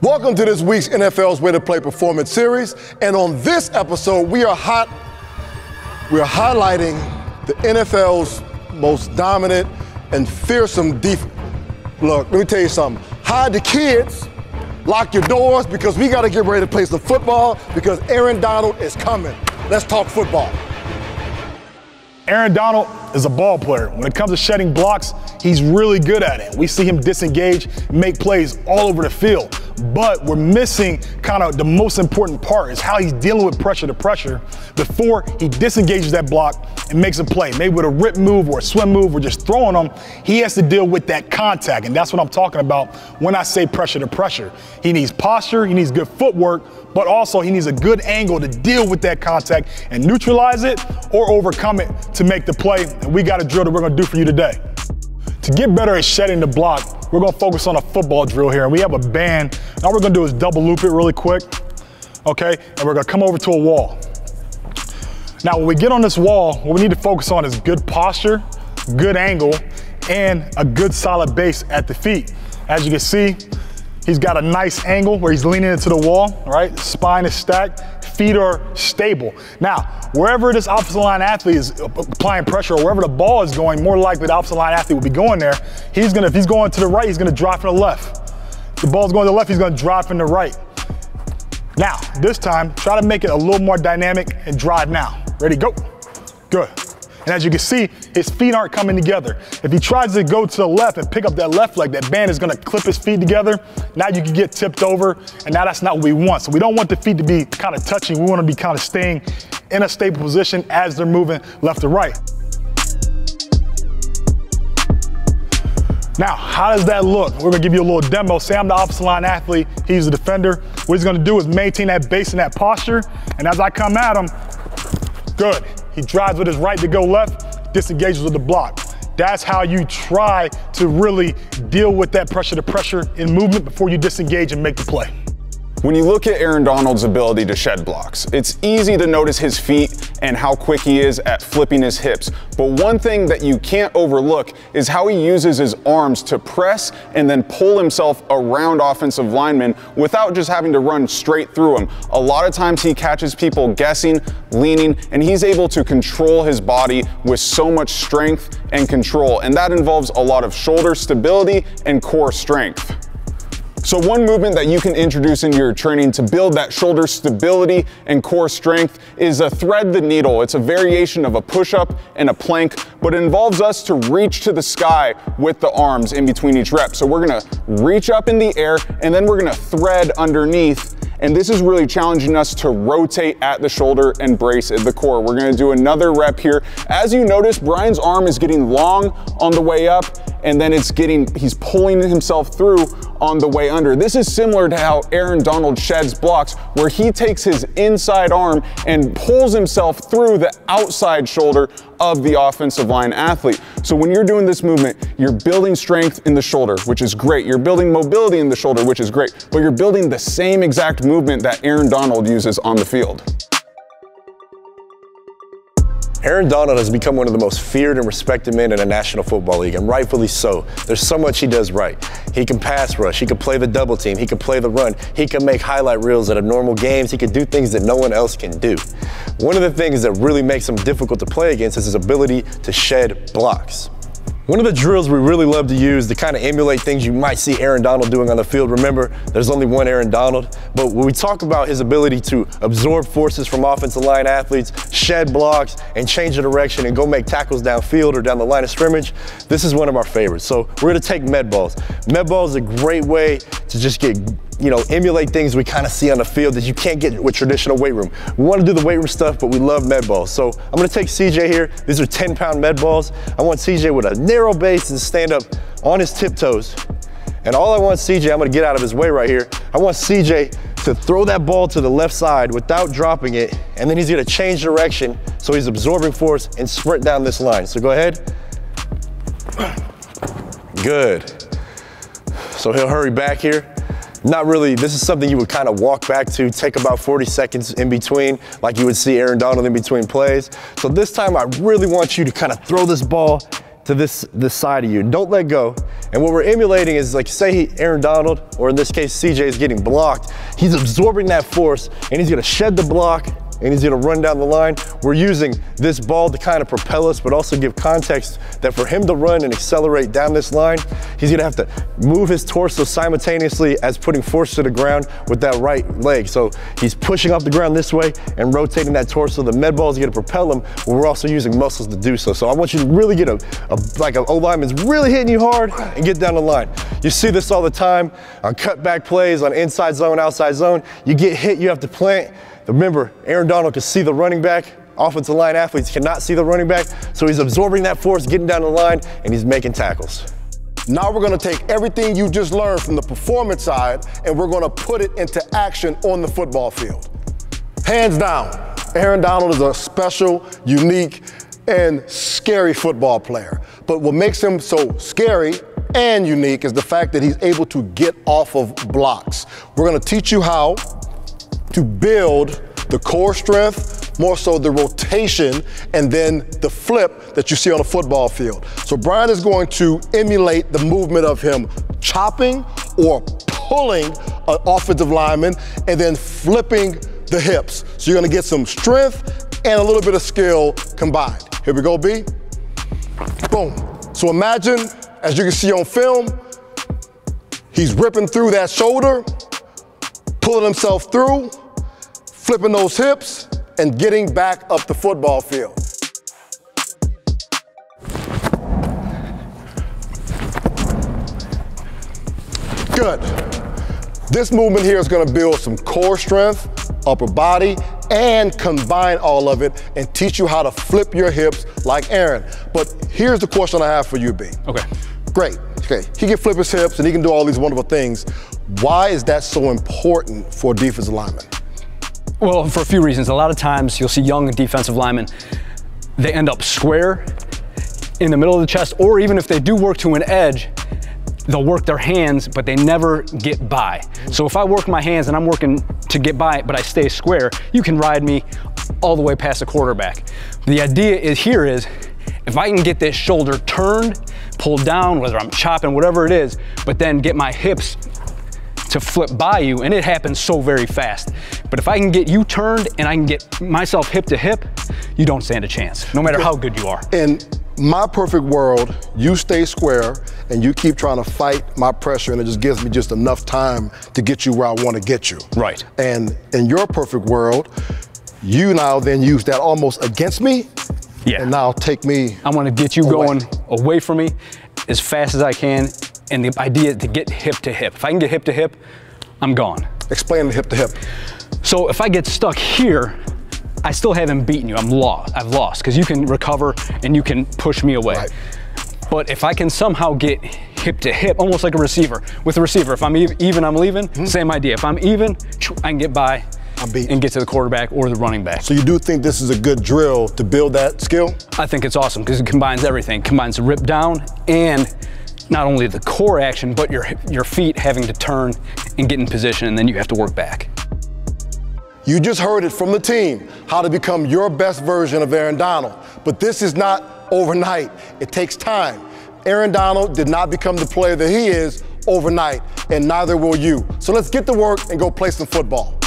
Welcome to this week's NFL's Way to Play Performance Series. And on this episode, we are hot. We are highlighting the NFL's most dominant and fearsome defense. Look, let me tell you something. Hide the kids, lock your doors because we got to get ready to play some football because Aaron Donald is coming. Let's talk football. Aaron Donald is a ball player. When it comes to shedding blocks, he's really good at it. We see him disengage, make plays all over the field. But we're missing kind of the most important part is how he's dealing with pressure to pressure before he disengages that block and makes a play. Maybe with a rip move or a swim move or just throwing him, he has to deal with that contact. And that's what I'm talking about when I say pressure to pressure. He needs posture, he needs good footwork, but also he needs a good angle to deal with that contact and neutralize it or overcome it to make the play. And we got a drill that we're gonna do for you today. To get better at shedding the block, we're gonna focus on a football drill here. And we have a band. All we're gonna do is double loop it really quick, okay? And we're gonna come over to a wall. Now, when we get on this wall, what we need to focus on is good posture, good angle, and a good solid base at the feet. As you can see, he's got a nice angle where he's leaning into the wall, right? Spine is stacked, feet are stable. Now, wherever this offensive line athlete is applying pressure or wherever the ball is going, more likely the offensive line athlete will be going there. He's gonna, if he's going to the right, he's gonna drive from the left. If the ball's going to the left, he's gonna drive from the right. Now, this time, try to make it a little more dynamic and drive now. Ready, go. Good. And as you can see, his feet aren't coming together. If he tries to go to the left and pick up that left leg, that band is gonna clip his feet together. Now you can get tipped over, and now that's not what we want. So we don't want the feet to be kind of touching. We wanna be kind of staying in a stable position as they're moving left to right. Now, how does that look? We're gonna give you a little demo. Say I'm the offensive line athlete, he's the defender. What he's gonna do is maintain that base and that posture, and as I come at him, good. He drives with his right to go left, disengages with the block. That's how you try to really deal with that pressure to pressure in movement before you disengage and make the play. When you look at Aaron Donald's ability to shed blocks, it's easy to notice his feet and how quick he is at flipping his hips. But one thing that you can't overlook is how he uses his arms to press and then pull himself around offensive linemen without just having to run straight through them. A lot of times he catches people guessing, leaning, and he's able to control his body with so much strength and control. And that involves a lot of shoulder stability and core strength. So one movement that you can introduce into your training to build that shoulder stability and core strength is a thread the needle. It's a variation of a push-up and a plank, but it involves us to reach to the sky with the arms in between each rep. So we're gonna reach up in the air and then we're gonna thread underneath and this is really challenging us to rotate at the shoulder and brace at the core. We're gonna do another rep here. As you notice, Brian's arm is getting long on the way up and then it's getting, he's pulling himself through on the way under. This is similar to how Aaron Donald sheds blocks, where he takes his inside arm and pulls himself through the outside shoulder of the offensive line athlete. So when you're doing this movement, you're building strength in the shoulder, which is great. You're building mobility in the shoulder, which is great, but you're building the same exact movement that Aaron Donald uses on the field. Aaron Donald has become one of the most feared and respected men in the National Football League, and rightfully so. There's so much he does right. He can pass rush, he can play the double team, he can play the run, he can make highlight reels at normal games, he can do things that no one else can do. One of the things that really makes him difficult to play against is his ability to shed blocks. One of the drills we really love to use to kind of emulate things you might see Aaron Donald doing on the field. Remember, there's only one Aaron Donald. But when we talk about his ability to absorb forces from offensive line athletes, shed blocks, and change the direction and go make tackles downfield or down the line of scrimmage, this is one of our favorites. So we're gonna take med balls. Med balls is a great way to just get you know, emulate things we kind of see on the field that you can't get with traditional weight room. We want to do the weight room stuff, but we love med balls. So I'm going to take CJ here. These are 10 pound med balls. I want CJ with a narrow base and stand up on his tiptoes. And all I want CJ, I'm going to get out of his way right here. I want CJ to throw that ball to the left side without dropping it. And then he's going to change direction so he's absorbing force and sprint down this line. So go ahead. Good. So he'll hurry back here. Not really, this is something you would kind of walk back to, take about 40 seconds in between, like you would see Aaron Donald in between plays. So this time I really want you to kind of throw this ball to this, this side of you. Don't let go. And what we're emulating is like, say Aaron Donald, or in this case, CJ is getting blocked. He's absorbing that force and he's gonna shed the block and he's gonna run down the line. We're using this ball to kind of propel us, but also give context that for him to run and accelerate down this line, he's gonna have to move his torso simultaneously as putting force to the ground with that right leg. So he's pushing off the ground this way and rotating that torso. The med ball is gonna propel him, but we're also using muscles to do so. So I want you to really get a, a like an O lineman's really hitting you hard and get down the line. You see this all the time on cutback plays, on inside zone, outside zone. You get hit, you have to plant. Remember, Aaron Donald can see the running back. Offensive line athletes cannot see the running back, so he's absorbing that force, getting down the line, and he's making tackles. Now we're gonna take everything you just learned from the performance side and we're gonna put it into action on the football field. Hands down, Aaron Donald is a special, unique, and scary football player. But what makes him so scary and unique is the fact that he's able to get off of blocks. We're gonna teach you how to build the core strength, more so the rotation, and then the flip that you see on a football field. So Brian is going to emulate the movement of him chopping or pulling an offensive lineman and then flipping the hips. So you're gonna get some strength and a little bit of skill combined. Here we go, B. Boom. So imagine, as you can see on film, he's ripping through that shoulder, pulling himself through, flipping those hips, and getting back up the football field. Good. This movement here is gonna build some core strength, upper body, and combine all of it and teach you how to flip your hips like Aaron. But here's the question I have for you, B. Okay. Great. Okay. He can flip his hips and he can do all these wonderful things. Why is that so important for a defensive lineman? Well, for a few reasons. A lot of times you'll see young defensive linemen, they end up square in the middle of the chest, or even if they do work to an edge, they'll work their hands, but they never get by. So if I work my hands and I'm working to get by, but I stay square, you can ride me all the way past the quarterback. The idea is here is, if I can get this shoulder turned, pulled down, whether I'm chopping, whatever it is, but then get my hips to flip by you, and it happens so very fast. But if I can get you turned and I can get myself hip to hip, you don't stand a chance, no matter how good you are. In my perfect world, you stay square and you keep trying to fight my pressure, and it just gives me just enough time to get you where I want to get you. Right. And in your perfect world, you now then use that almost against me. Yeah. And now take me. I want to get you away. going away from me as fast as I can. And the idea is to get hip to hip. If I can get hip to hip, I'm gone. Explain the hip to hip. So if I get stuck here, I still haven't beaten you. I'm lost. I've lost because you can recover and you can push me away. Right. But if I can somehow get hip to hip, almost like a receiver. With a receiver, if I'm even, I'm leaving. Same idea. If I'm even, I can get by Hmm. And get to the quarterback or the running back. So you do think this is a good drill to build that skill? I think it's awesome because it combines everything. It combines the rip down and not only the core action, but your your feet having to turn and get in position, and then you have to work back. You just heard it from the team how to become your best version of Aaron Donald. But this is not overnight, it takes time. Aaron Donald did not become the player that he is overnight, and neither will you. So let's get to work and go play some football.